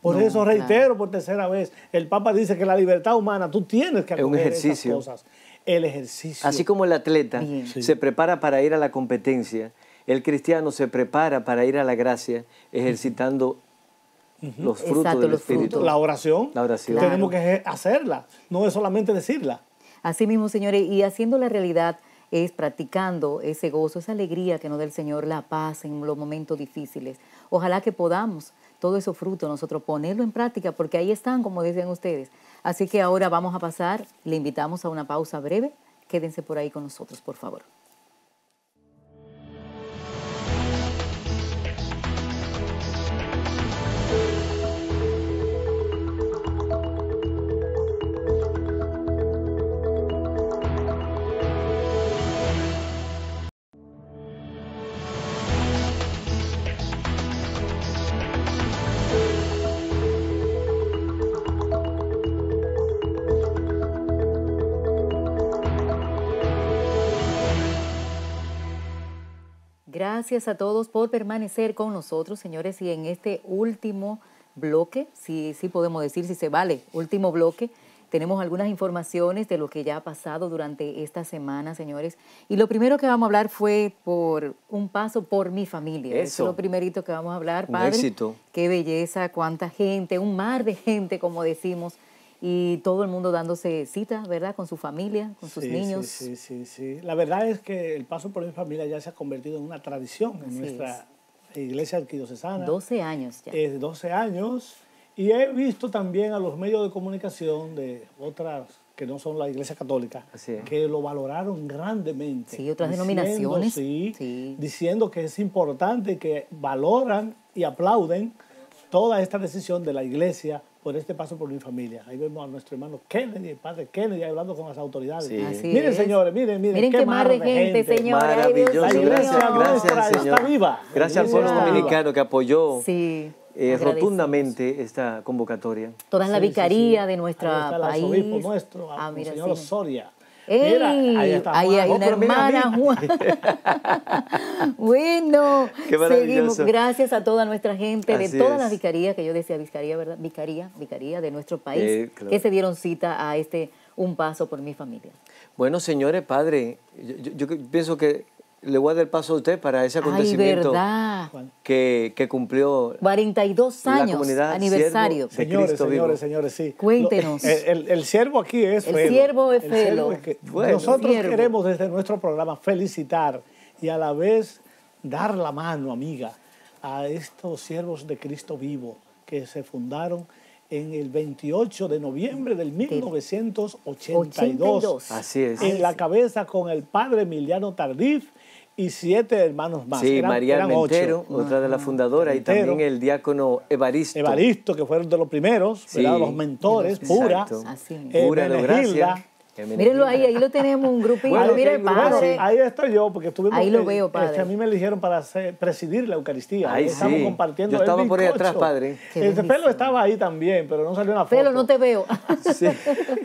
Por No, eso claro. reitero por tercera vez, el Papa dice que la libertad humana, tú tienes que Es un acoger esas cosas. El ejercicio. Así como el atleta. Sí. se prepara para ir a la competencia, el cristiano se prepara para ir a la gracia ejercitando los frutos Exacto, del los Espíritu. frutos. la oración, La oración. Claro. tenemos que hacerla, no es solamente decirla. Así mismo, señores, y haciendo la realidad es practicando ese gozo, esa alegría que nos da el Señor, la paz en los momentos difíciles. Ojalá que podamos todo esos frutos nosotros ponerlo en práctica, porque ahí están, como decían ustedes. Así que ahora vamos a pasar, le invitamos a una pausa breve. Quédense por ahí con nosotros, por favor. Gracias a todos por permanecer con nosotros, señores, y en este último bloque, si sí podemos decir, si se vale, último bloque, tenemos algunas informaciones de lo que ya ha pasado durante esta semana, señores. Y lo primero que vamos a hablar fue por un paso por mi familia. Eso Eso. es lo primerito que vamos a hablar, Un padre. éxito. Qué belleza, cuánta gente, un mar de gente, como decimos, y todo el mundo dándose cita, ¿verdad? Con su familia, con sus Sí, niños. Sí, sí, sí, sí. La verdad es que el paso por mi familia ya se ha convertido en una tradición en Así nuestra iglesia arquidiocesana. 12 años ya. Es 12 años. Y he visto también a los medios de comunicación de otras que no son la iglesia católica, Así es. que lo valoraron grandemente. Sí, otras diciendo, denominaciones. Sí, Sí. diciendo que es importante que valoran y aplauden toda esta decisión de la iglesia por este paso por mi familia. Ahí vemos a nuestro hermano Kennedy, el padre Kennedy, hablando con las autoridades. Sí. Así Miren, es. señores, miren, miren. Miren qué mar de gente, señores. Maravilloso, gracias, La iglesia gracias nuestra Señor. está viva. Gracias al pueblo dominicano que apoyó Sí. eh, rotundamente esta convocatoria. Toda la Sí, sí, vicaría sí. de Ahí nuestra está el país. arzobispo nuestro, Ah, mira, señor sí. Osoria. ¡Ey! Mira, ahí está ahí hay una hermana, mira. Juan. bueno, Qué seguimos. Gracias a toda nuestra gente de todas es. las vicarías, que yo decía vicaría, ¿verdad? Vicaría, vicaría de nuestro país, Eh, claro. que se dieron cita a este Un Paso por mi familia. Bueno, señores, padre, yo, yo- yo pienso que le voy a dar el paso a usted para ese Ay, acontecimiento verdad. que, que cumplió 42 La años, comunidad aniversario. Señores, Cristo señores, vivo. señores, sí. Cuéntenos. Lo- El, siervo aquí es El Felo. siervo es El siervo Felo. es que- Bueno. Nosotros Siervo. queremos desde nuestro programa felicitar y a la vez dar la mano, amiga, a estos siervos de Cristo vivo que se fundaron en el 28 de noviembre del 1982. 82. Así es. En la cabeza con el padre Emiliano Tardif y siete hermanos más. Sí, Eran- María eran ocho. Otra de las fundadoras, y Mentero. también el diácono Evaristo. Evaristo, que fueron de los primeros, Sí. ¿verdad? los mentores, De los- Pura. Así eh, Pura Menegilda. Mírenlo ahí, ahí lo tenemos, un grupito. Bueno, el grupo, padre. Ahí estoy yo, porque estuvimos. Ahí lo eh, veo, padre. este, a mí me eligieron para presidir la Eucaristía. Ay, Estamos sí. compartiendo. Yo el estaba por ahí atrás, padre. Qué Este bendición. pelo estaba ahí también, pero no salió en la foto. Felo, no te veo. Sí.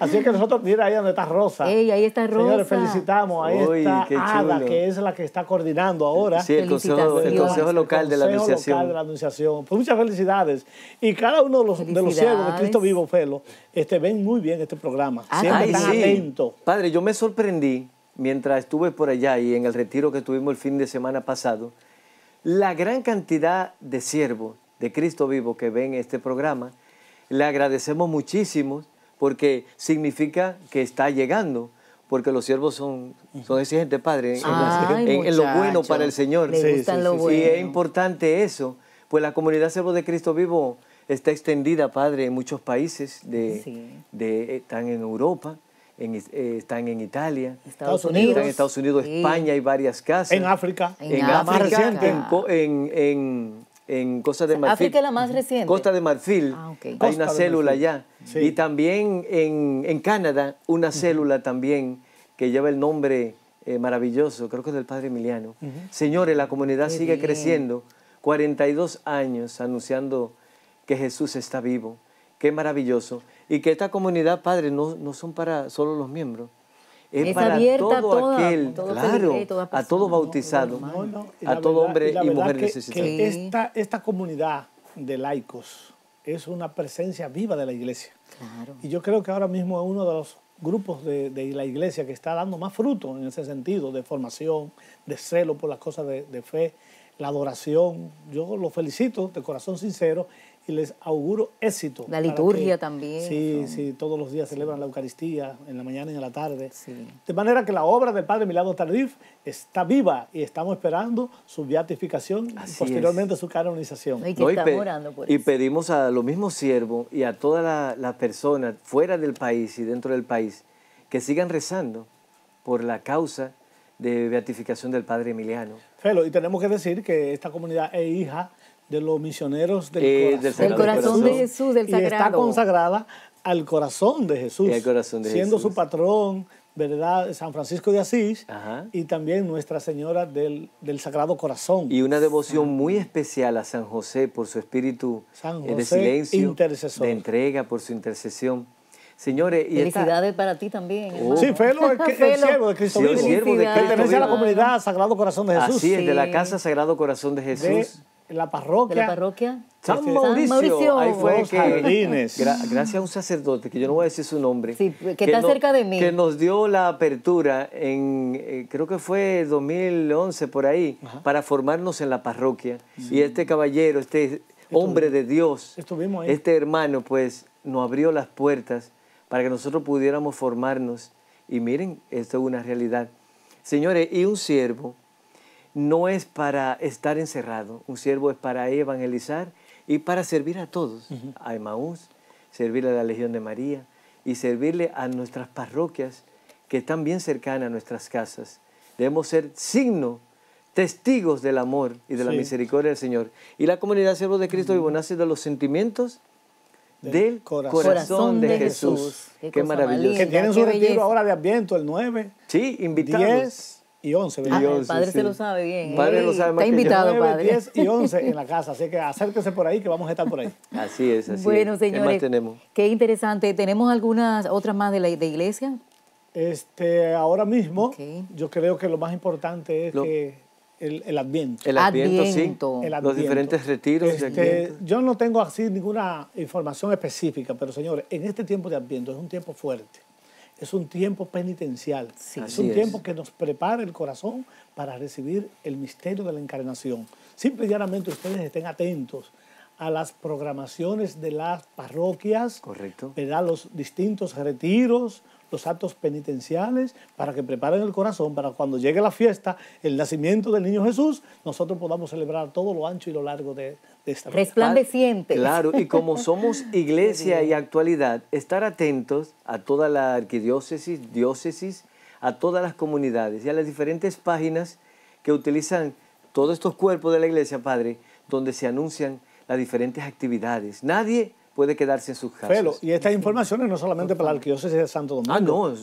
Así que nosotros, mira ahí donde está Rosa. Ey, ahí está Señores, Rosa. felicitamos. Ahí Uy, está qué Ada, que es la que está coordinando ahora. Sí, el consejo, el consejo local de la Consejo local Anunciación. de la Anunciación. Pues muchas felicidades. Y cada uno de los, de los siervos de. Cristo Vivo, Felo, este, ven muy bien este programa. Ah, Siempre Ay, están sí. Padre, yo me sorprendí mientras estuve por allá y en el retiro que tuvimos el fin de semana pasado, la gran cantidad de siervos de Cristo vivo que ven este programa. Le agradecemos muchísimo porque significa que está llegando, porque los siervos son, son exigentes, Padre, en, Ay, en- en lo bueno para el Señor. Le Sí, sí, lo sí, bueno. Y es importante eso, pues la comunidad Siervos de Cristo Vivo está extendida, Padre, en muchos países, de, Sí. de- están en Europa, en eh, están en Italia, Estados Unidos. están en Estados Unidos, Sí. España, hay varias casas. En África. En En África. En, en, en, en Costa de Marfil. África es la más reciente. Costa de Marfil, Ah, hay Costa una célula allá. Sí. Y también en, en Canadá, una célula también que lleva el nombre eh, maravilloso, creo que es del Padre Emiliano. Señores, la comunidad Qué sigue bien. creciendo 42 años anunciando que Jesús está vivo. Qué maravilloso. Y que esta comunidad, Padre, no, no son para solo los miembros. Es, Es para abierta a todo toda- aquel, todo claro, a todo bautizado, hermano. No, no, y a todo verdad- hombre y verdad mujer que- necesitado. Que esta, esta comunidad de laicos es una presencia viva de la iglesia. Claro. Y yo creo que ahora mismo es uno de los grupos de, de la iglesia que está dando más fruto en ese sentido, de formación, de celo por las cosas de, de fe, la adoración. Yo los felicito de corazón sincero y les auguro éxito. La liturgia que- también, Sí, son- sí, todos los días celebran la Eucaristía, en la mañana y en la tarde. Sí. De manera que la obra del Padre Milagro Tardif está viva y estamos esperando su beatificación Así y posteriormente su canonización. No, y que No, y, estamos pe- orando por y eso. pedimos a los mismos siervos y a todas la- las personas fuera del país y dentro del país que sigan rezando por la causa de beatificación del Padre Emiliano. Felo, y tenemos que decir que esta comunidad es hija de los misioneros del Eh, corazón, del Del corazón de Jesús, del y está sagrado. consagrada al corazón de Jesús, Y al corazón de siendo Jesús. su patrón, ¿verdad? San Francisco de Asís Ajá. y también Nuestra Señora del, del Sagrado Corazón. Y una devoción muy especial a San José por su espíritu San eh, de José, silencio, intercesor. de entrega, por su intercesión. Señores, y esta- Felicidades para ti también. hermano. Sí, Felo el Felo. siervo de Cristo Sí, el vivo. siervo de Cristo Pertenece a la comunidad Sagrado Corazón de Jesús. así es, de la. Casa Sagrado Corazón de de La parroquia. de la parroquia. San Mauricio, Mauricio. ahí fue Los que, Jardines. gra- gracias a un sacerdote, que yo no voy a decir su nombre, Sí, que está cerca de mí. que nos dio la apertura en, eh, creo que fue 2011 por ahí, para formarnos en la parroquia. Y este caballero, este hombre de Dios, Estuvimos ahí. este hermano, pues nos abrió las puertas para que nosotros pudiéramos formarnos. Y miren, esto es una realidad. Señores, y un siervo no es para estar encerrado, un siervo es para evangelizar y para servir a todos, a Emaús, servirle a la Legión de María y servirle a nuestras parroquias que están bien cercanas a nuestras casas. Debemos ser signo, testigos del amor y de la misericordia del Señor. Y la comunidad Siervo de Cristo vivo nace de los sentimientos Del del corazón. corazón, de, de Jesús. Jesús. Qué maravilloso. que tienen su retiro ahora de Adviento el 9, Sí, invitados. 10 y 11. ¿verdad? Ah, el padre sí. se lo sabe bien. Padre ¿eh? lo sabe más Está invitado, 9, padre. 10 y 11 en la casa. Así que acérquese por ahí que vamos a estar por ahí. Así es, así bueno, es. ¿Qué señores, más tenemos? qué interesante. ¿Tenemos algunas otras más de la de iglesia? Este, ahora mismo, yo creo que lo más importante es Lo- que el, el Adviento. El Adviento, Adviento. sí. El Los Adviento. diferentes retiros de Este, Adviento. yo no tengo así ninguna información específica, pero señores, en este tiempo de Adviento es un tiempo fuerte, es un tiempo penitencial, es un es. tiempo que nos prepara el corazón para recibir el misterio de la encarnación. Simple y llanamente ustedes estén atentos a las programaciones de las parroquias, Correcto. ¿verdad? los distintos retiros, los actos penitenciales, para que preparen el corazón para cuando llegue la fiesta, el nacimiento del niño Jesús, nosotros podamos celebrar todo lo ancho y lo largo de, de esta vida. Resplandeciente. Claro, y como somos iglesia y actualidad, estar atentos a toda la arquidiócesis, diócesis, a todas las comunidades y a las diferentes páginas que utilizan todos estos cuerpos de la iglesia, Padre, donde se anuncian las diferentes actividades. Nadie puede quedarse en sus casas. Felo, y estas informaciones no solamente para la arquidiócesis de Santo Domingo. Ah, no.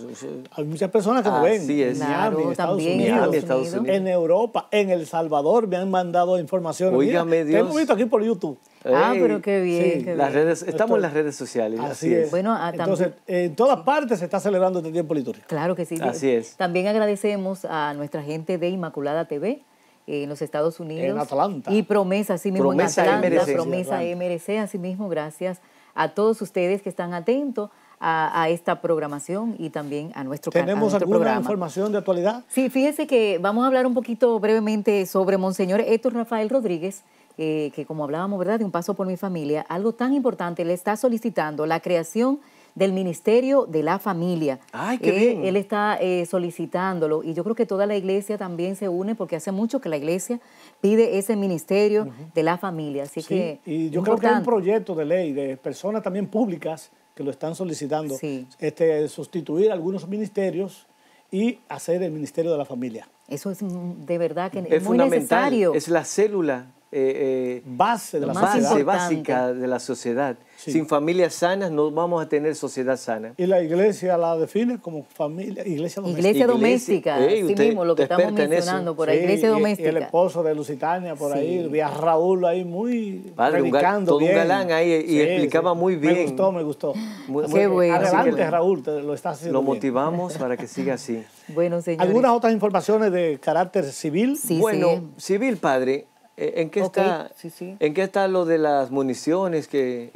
Hay muchas personas que nos ven Así es. Claro, Miami, en Estados también en Unidos, Miami, Estados Unidos. en Europa, en El Salvador, me han mandado informaciones. Óigame, Mira, te Dios. hemos visto aquí por YouTube. Ah, pero qué bien. sí, qué las bien. redes, estamos en las redes sociales. Así es. Bueno, ah, también- Entonces, en todas partes se está celebrando este tiempo litúrgico. Claro que sí. Así es. También agradecemos a nuestra gente de Inmaculada TV en los Estados Unidos. En Atlanta. Y Promesa, así mismo Promesa en Atlanta. MRC. Promesa Sí, MRC, así mismo, gracias a todos ustedes que están atentos a, a esta programación y también a nuestro, ca- a ¿Tenemos nuestro alguna programa. información de actualidad? Sí, fíjese que vamos a hablar un poquito brevemente sobre Monseñor Héctor Rafael Rodríguez, eh, que como hablábamos, ¿verdad?, de un paso por mi familia, algo tan importante, le está solicitando la creación del Ministerio de la Familia. Ay, qué Eh, bien. Él está eh, solicitándolo y yo creo que toda la iglesia también se une porque hace mucho que la iglesia pide ese Ministerio de la Familia. Así Sí, que y yo creo que hay un proyecto de ley de personas también públicas que lo están solicitando, Sí. este, sustituir algunos ministerios y hacer el Ministerio de la Familia. Eso es mm, de verdad que es, Es muy necesario. es la célula eh, eh, base de la base sociedad. básica de la sociedad. Sí. Sin familias sanas no vamos a tener sociedad sana. Y la iglesia la define como familia, iglesia doméstica. Iglesia doméstica, así usted- mismo, lo que estamos mencionando por Sí, ahí, iglesia doméstica. Y el esposo de Lusitania por ahí, Sí. vi a Raúl ahí muy Padre, un gal- todo un bien. galán ahí, y explicaba muy Me bien. gustó, me gustó. Muy- Así muy- Qué bueno, que Adelante, lo- Raúl, te lo estás haciendo Lo bien. motivamos para que siga así. Bueno, señores. ¿Algunas otras informaciones de carácter civil? Sí, bueno, sí. civil, padre, ¿en qué, está, sí, sí. ¿en qué está lo de las municiones, que,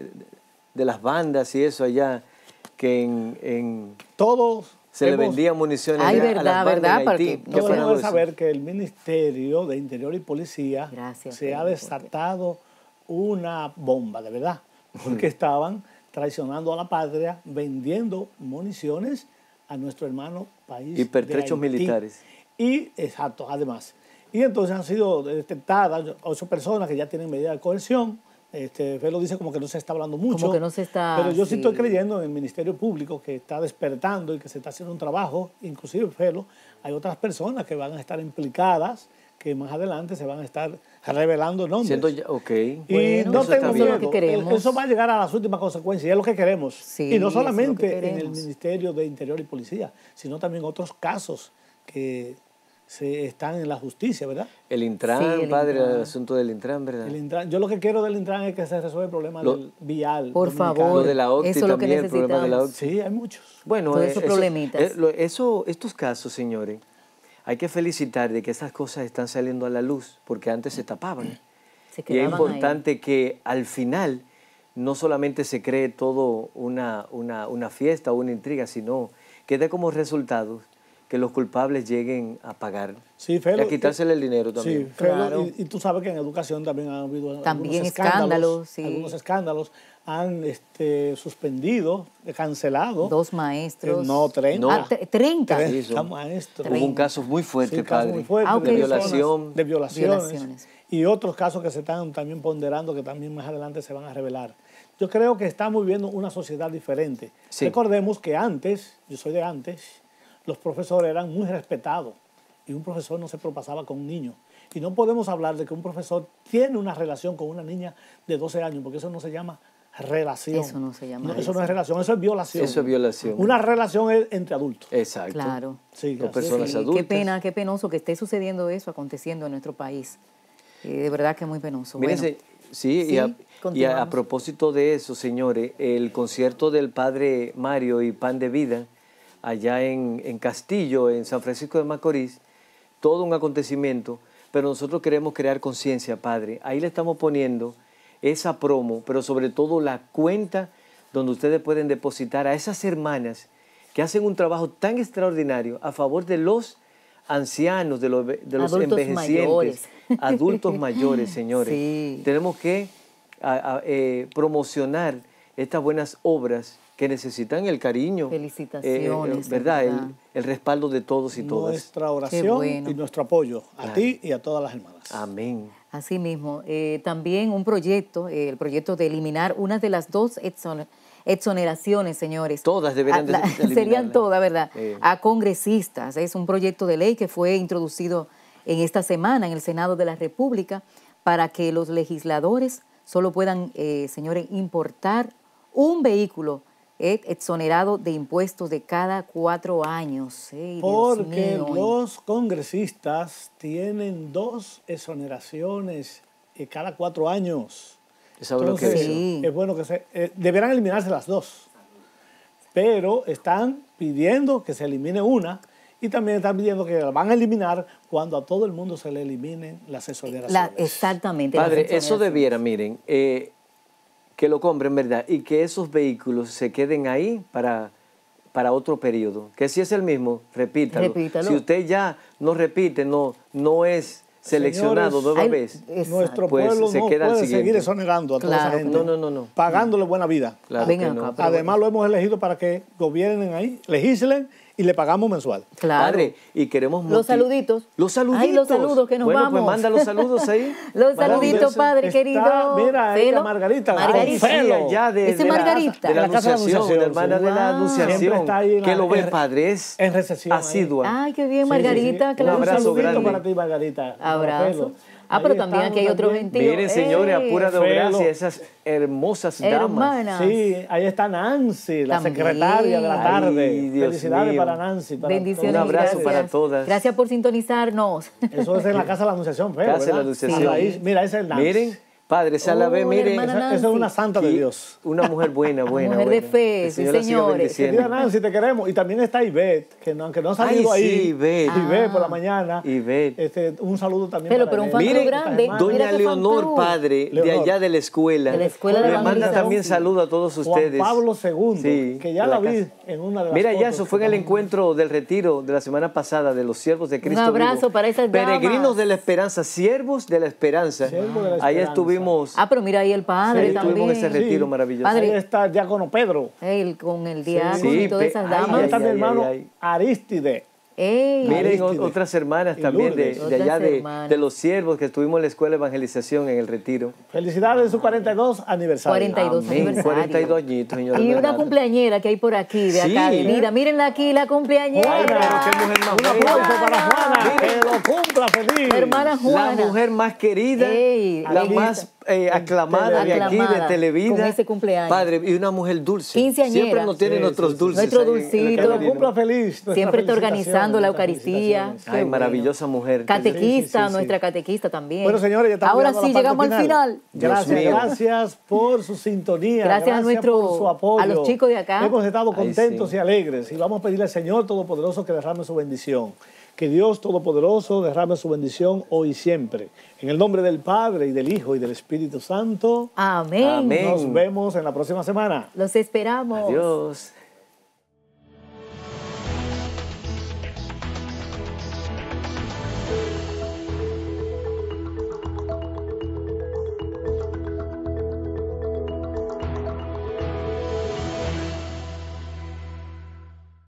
de las bandas y eso allá, que en, en- Todos se le vendían municiones Ay, allá a verdad, las bandas verdad, en porque Haití? no ¿Qué Todos fue debemos eso? saber que el Ministerio de Interior y Policía Gracias, se ha desatado una bomba, de verdad, porque estaban traicionando a la patria, vendiendo municiones a nuestro hermano país. Y pertrechos de Haití. militares. Y, exacto, además. Y entonces han sido detectadas ocho personas que ya tienen medida de coerción. Este, Felo dice como que no se está hablando mucho. Como que no se está, Pero yo sí, sí. estoy creyendo en el Ministerio Público que está despertando y que se está haciendo un trabajo, inclusive Felo, hay otras personas que van a estar implicadas, que más adelante se van a estar revelando nombres. Siendo ya- ok. Y Bueno, no eso tengo miedo. Eso es lo que queremos. Eso va a llegar a las últimas consecuencias. y Es lo que queremos. Sí, y no que solamente en el. Ministerio de Interior y Policía, sino también otros casos que se están en la justicia, ¿verdad? El Intran, Sí, el padre, Intran. el asunto del Intran, ¿verdad? El Intran- yo lo que quiero del Intran es que se resuelva el problema Lo- del vial. Por dominicano. favor. Lo de la OCTI Eso lo también, el problema de la. OCTI. Sí, hay muchos. Bueno, Todos eh, esos eso- problemitas. eh, lo- eso- estos casos, señores, hay que felicitar de que esas cosas están saliendo a la luz, porque antes se tapaban. Se Y es ahí. importante que al final no solamente se cree todo una, una, una fiesta o una intriga, sino que dé como resultado que los culpables lleguen a pagar Sí, Felo, y a quitársele el dinero también. Sí, Felo, Claro. y, y tú sabes que en educación también ha habido También algunos escándalos, sí. Algunos escándalos han este, suspendido, cancelado. Dos maestros. Eh, no, 30. Ah, tre- 30. Sí, 30 son- maestros. Hubo un caso muy fuerte, Sí, padre, muy fuertes Ah, de violación. de violaciones, Violaciones. y otros casos que se están también ponderando que también más adelante se van a revelar. Yo creo que estamos viviendo una sociedad diferente. Sí. Recordemos que antes, yo soy de antes, los profesores eran muy respetados y un profesor no se propasaba con un niño. Y no podemos hablar de que un profesor tiene una relación con una niña de 12 años, porque eso no se llama relación. Eso no se llama eso no es relación, eso es violación. Eso es violación. Una relación es entre adultos. Exacto. Claro. Sí, es. personas Sí, adultas. qué pena, qué penoso que esté sucediendo eso, aconteciendo en nuestro país. Eh, de verdad que es muy penoso. Mírense, Bueno, sí, sí, y, a, y a- a, continuamos. propósito de eso, señores, el concierto del Padre Mario y Pan de Vida, allá en, en Castillo, en San Francisco de Macorís, todo un acontecimiento, pero nosotros queremos crear conciencia, Padre. Ahí le estamos poniendo esa promo, pero sobre todo la cuenta donde ustedes pueden depositar a esas hermanas que hacen un trabajo tan extraordinario a favor de los ancianos, de los, de los Adultos envejecientes, mayores. adultos mayores, señores. Sí. Tenemos que a- a, eh, promocionar estas buenas obras que necesitan el cariño, eh, Felicitaciones, de ¿verdad? verdad. El, el respaldo de todos y todas. Nuestra oración bueno. y nuestro apoyo a ti y a todas las hermanas. Amén. Así mismo, eh, también un proyecto, eh, el proyecto de eliminar una de las dos exon- exoneraciones, señores. Todas deberían de- A- de Serían todas, ¿verdad? Eh. A congresistas. Es un proyecto de ley que fue introducido en esta semana en el Senado de la República para que los legisladores solo puedan, eh, señores, importar un vehículo eh, exonerado de impuestos de cada cuatro años. Dios Porque mío. los congresistas tienen dos exoneraciones eh, cada cuatro años. ¿Sabe lo que Entonces, es? Sí. es bueno que se... eh, deberán eliminarse las dos. Pero están pidiendo que se elimine una y también están pidiendo que la van a eliminar cuando a todo el mundo se le eliminen las exoneraciones. La- exactamente. las Padre, eso debiera, miren, eh, que lo compren, ¿verdad? Y que esos vehículos se queden ahí para, para otro periodo. Que si es el mismo, repítalo. Repítalo. Si usted ya no repite, no, no es seleccionado Señores, nueva Ay, vez. exacto. Nuestro Pues, pueblo se no queda al puede seguir siguiente. exonerando a toda Claro, esa gente. No, no, no, no. Pagándole buena vida. Claro Venga que no. Además lo hemos elegido para que gobiernen ahí, legislen y le pagamos mensual. Claro. Padre, y queremos Los saluditos. Los saluditos. Ay, los saludos que nos bueno, vamos. pues manda los saludos ahí. Los saluditos, padre Está, querido. mira, Felo. Margarita, Margarita. ay, Felo. allá de, Ese de la- Margarita. de la, De la casa de la anunciación, Anunciación, la hermana sí. de la anunciación. Siempre está ahí en que la- lo ve, padre, es en recesión asidua. Ay, qué bien, Sí, Margarita. sí, sí. claro. Un abrazo saludito grande. para ti, Margarita. Abrazo. Ah, pero también aquí hay otro gentío. Miren, señores, a pura gracia, esas hermosas damas. Sí, ahí está Nancy, la También. secretaria de la Ay, tarde. Dios Felicidades mío. para Nancy. Para Bendiciones. Un abrazo para todas. Gracias por sintonizarnos. Eso es en la Casa de la Anunciación, Feo, Casa de la. Anunciación. Ahí, mira, esa es Nancy. Miren, Padre Salabé, Oh, miren. hermana Esa, esa es una santa de Dios. Una mujer buena, buena. Mujer de buena. fe, El sí, la señores. Querida Nancy, te queremos. Y también está Ivette, que no, aunque no ha salido Ay, ahí. sí, Ivette. Ivette por la Ah. mañana. Ivette. Este, un saludo también Pero- para pero un fan Miren, grande. Mira doña Leonor. Padre, de allá de la escuela. De la escuela de Le manda también saludo a todos Juan ustedes. Pablo II, Sí, que ya de la, la vi casa. en una de las Mira, ya eso fue en el encuentro del retiro de la semana pasada de los siervos de Cristo. abrazo vivo. para esas damas. Peregrinos de la esperanza, siervos de la esperanza. Siervos de la Ahí esperanza. Estuvimos, Ah, pero mira ahí el padre Sí, también. tuvimos ese retiro Sí. maravilloso. Padre. Ahí está el diácono Pedro. Él con el diácono Sí, y todas esas ay, Ahí damas. está mi ay, hermano ay. Aristide. Ey, Miren otras hermanas también de, de allá de, de los siervos que estuvimos en la escuela de evangelización en el retiro. Felicidades en su 42 aniversario. 42 Amén. aniversario. 42 añitos, señor. Y una cumpleañera que hay por aquí, de acá, Sí. de Lira. Mírenla aquí, la Juana, cumpleañera. qué mujer más Un aplauso para Juana. Miren. Que lo cumpla feliz. Hermana Juana. La mujer más querida, Ey, la aquí más eh, aclamada de aquí, de Televida. con ese cumpleaños. Padre, y una mujer dulce. Quinceañera. Siempre nos tiene Sí, nuestros sí, dulces. Nuestro dulcito. Que lo cumpla feliz. Siempre está organizando la Eucaristía. Ay, maravillosa mujer. Catequista, Sí, sí, sí, nuestra catequista también. Bueno, señores, ya estamos Ahora sí llegamos al final. Gracias, gracias por su sintonía. Gracias a nuestro- por su apoyo. a los chicos de acá. Hemos estado Ay, contentos sí. y alegres y vamos a pedirle al Señor Todopoderoso que derrame su bendición. Que Dios Todopoderoso derrame su bendición hoy y siempre. En el nombre del Padre y del Hijo y del Espíritu Santo. Amén. Amén. Nos vemos en la próxima semana. Los esperamos. Adiós.